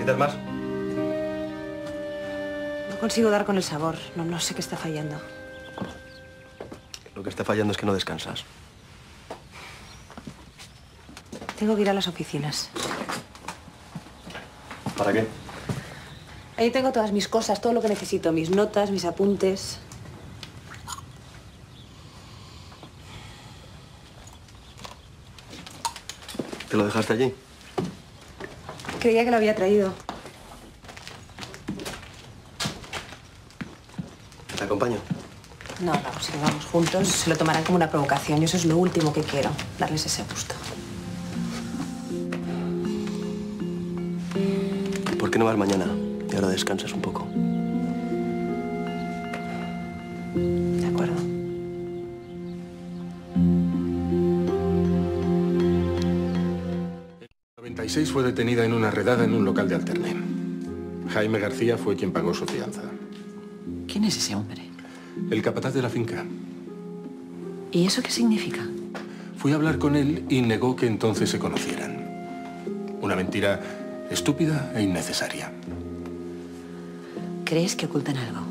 necesitas más? No consigo dar con el sabor. No, no sé qué está fallando. Lo que está fallando es que no descansas. Tengo que ir a las oficinas. ¿Para qué? Ahí tengo todas mis cosas, todo lo que necesito. Mis notas, mis apuntes. ¿Te lo dejaste allí? Creía que lo había traído. ¿Te acompaño? No, no, si vamos juntos se lo tomarán como una provocación y eso es lo último que quiero, darles ese gusto. ¿Por qué no vas mañana? Y ahora descansas un poco. 96 fue detenida en una redada en un local de Alterne. Jaime García fue quien pagó su fianza. ¿Quién es ese hombre? El capataz de la finca. ¿Y eso qué significa? Fui a hablar con él y negó que entonces se conocieran. Una mentira estúpida e innecesaria. ¿Crees que ocultan algo?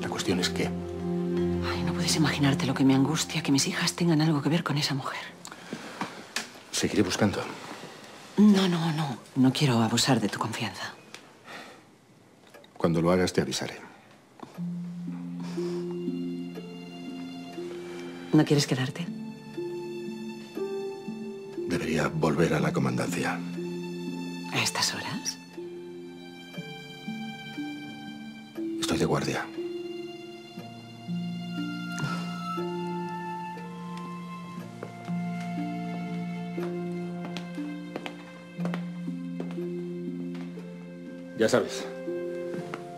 La cuestión es que Ay, no puedes imaginarte lo que me angustia que mis hijas tengan algo que ver con esa mujer. seguiré buscando. No, no, no. No quiero abusar de tu confianza. Cuando lo hagas te avisaré. ¿No quieres quedarte? Debería volver a la comandancia. ¿A estas horas? Estoy de guardia. Ya sabes,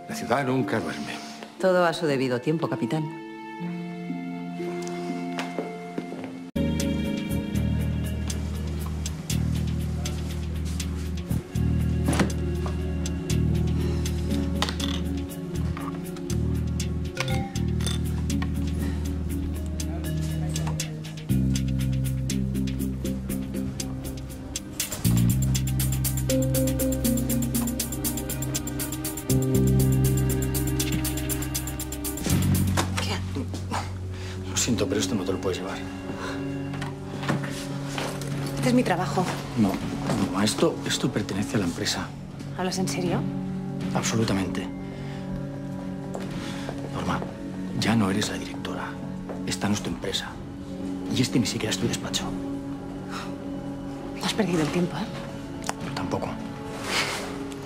la ciudad nunca duerme. Todo a su debido tiempo, capitán. Esto no te lo puedes llevar. Este es mi trabajo. No, no, esto, esto pertenece a la empresa. ¿Hablas en serio? Absolutamente. Norma, ya no eres la directora. Esta no es tu empresa. Y este ni siquiera es tu despacho. No has perdido el tiempo, ¿eh? Tampoco.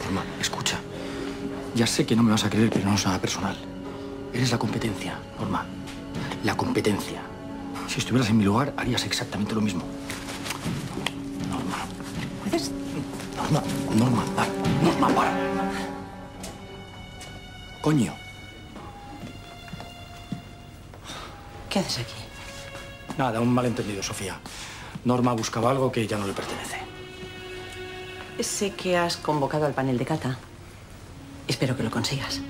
Norma, escucha. Ya sé que no me vas a creer, pero no es nada personal. Eres la competencia, Norma. La competencia. Si estuvieras en mi lugar, harías exactamente lo mismo. Norma. ¿Puedes? Norma, Norma, para. Norma, para. Coño. ¿Qué haces aquí? Nada, un malentendido, Sofía. Norma buscaba algo que ya no le pertenece. Sé que has convocado al panel de cata. Espero que lo consigas.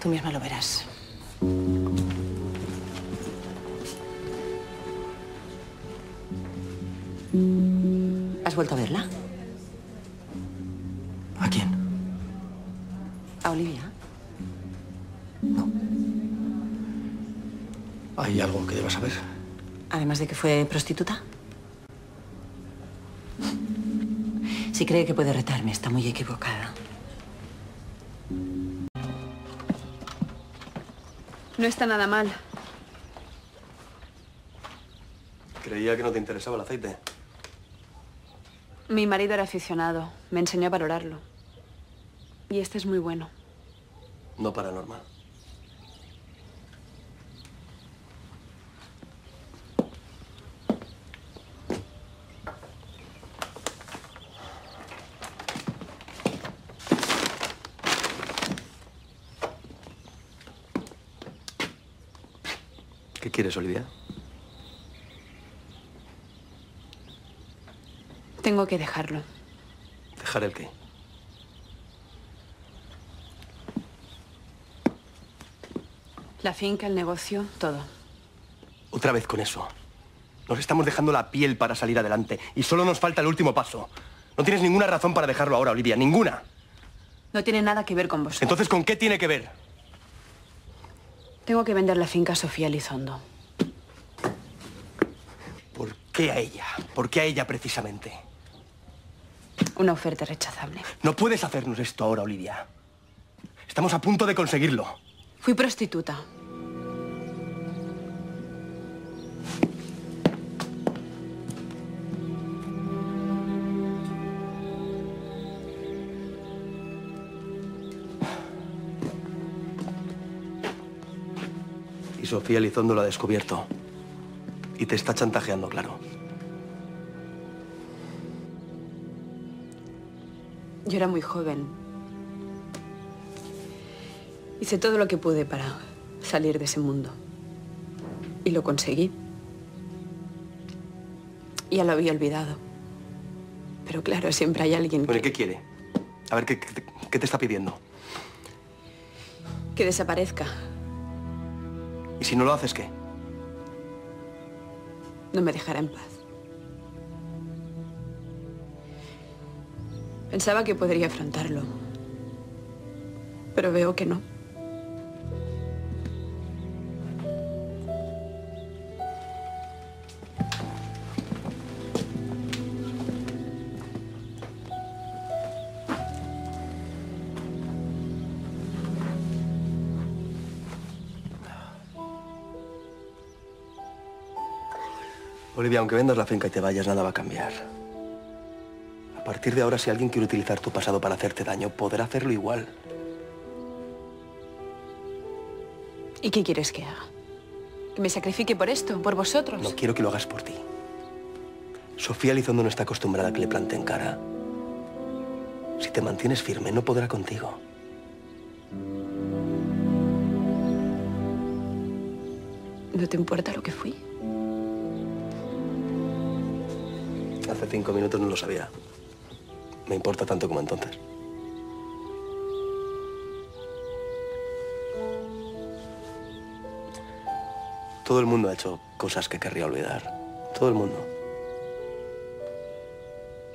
Tú misma lo verás. Vuelto a verla? ¿A quién? ¿A Olivia? ¿Hay algo que debas saber? Además de que fue prostituta. Si cree que puede retarme, está muy equivocada. No está nada mal. Creía que no te interesaba el aceite. Mi marido era aficionado. Me enseñó a valorarlo. Y este es muy bueno. No paranormal. ¿Qué quieres, Olivia? Tengo que dejarlo. ¿Dejar el qué? La finca, el negocio, todo. Otra vez con eso. Nos estamos dejando la piel para salir adelante y solo nos falta el último paso. No tienes ninguna razón para dejarlo ahora, Olivia, ninguna. No tiene nada que ver con vosotros. Entonces, ¿con qué tiene que ver? Tengo que vender la finca a Sofía Elizondo. ¿Por qué a ella? ¿Por qué a ella precisamente? Una oferta rechazable. No puedes hacernos esto ahora, Olivia. Estamos a punto de conseguirlo. Fui prostituta. Y Sofía Elizondo lo ha descubierto. Y te está chantajeando, claro. Yo era muy joven. Hice todo lo que pude para salir de ese mundo. Y lo conseguí. Ya lo había olvidado. Pero claro, siempre hay alguien Bueno, ¿y que, qué quiere? A ver, ¿qué, qué- qué te está pidiendo? que desaparezca. ¿Y si no lo haces, qué? No me dejará en paz. Pensaba que podría afrontarlo. Pero veo que no. Olivia, aunque vendas la finca y te vayas, nada va a cambiar. A partir de ahora, si alguien quiere utilizar tu pasado para hacerte daño, podrá hacerlo igual. ¿Y qué quieres que haga? ¿Que me sacrifique por esto? ¿Por vosotros? No quiero que lo hagas por ti. Sofía Elizondo no está acostumbrada a que le planten cara. Si te mantienes firme, no podrá contigo. ¿No te importa lo que fui? Hace cinco minutos no lo sabía. Me importa tanto como entonces. Todo el mundo ha hecho cosas que querría olvidar. Todo el mundo.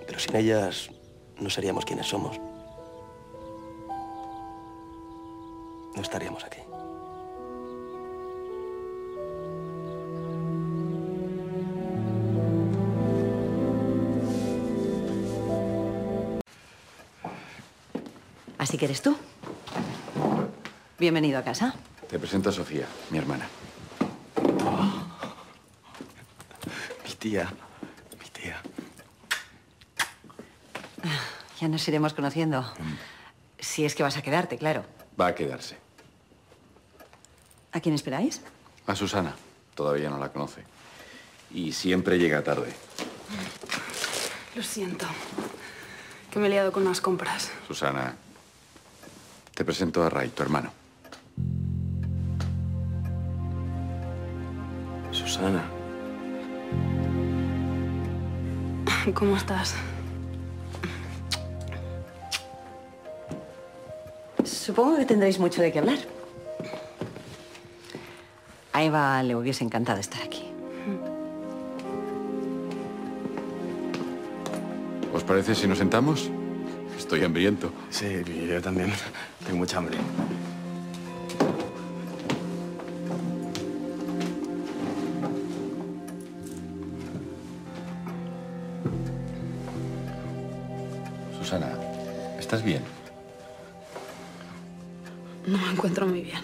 Pero sin ellas no seríamos quienes somos. No estaríamos aquí. Así que eres tú. Bienvenido a casa. Te presento a Sofía, mi hermana. Mi tía. Mi tía. Ya nos iremos conociendo. Si es que vas a quedarte, claro. Va a quedarse. ¿A quién esperáis? A Susana. Todavía no la conoce. Y siempre llega tarde. Lo siento. Que me he liado con unas compras. Susana, te presento a Ray, tu hermano. Susana. ¿Cómo estás? Supongo que tendréis mucho de qué hablar. A Eva le hubiese encantado estar aquí. ¿Os parece si nos sentamos? Estoy hambriento. Sí, yo también. Tengo mucha hambre. Susana, ¿estás bien? No me encuentro muy bien.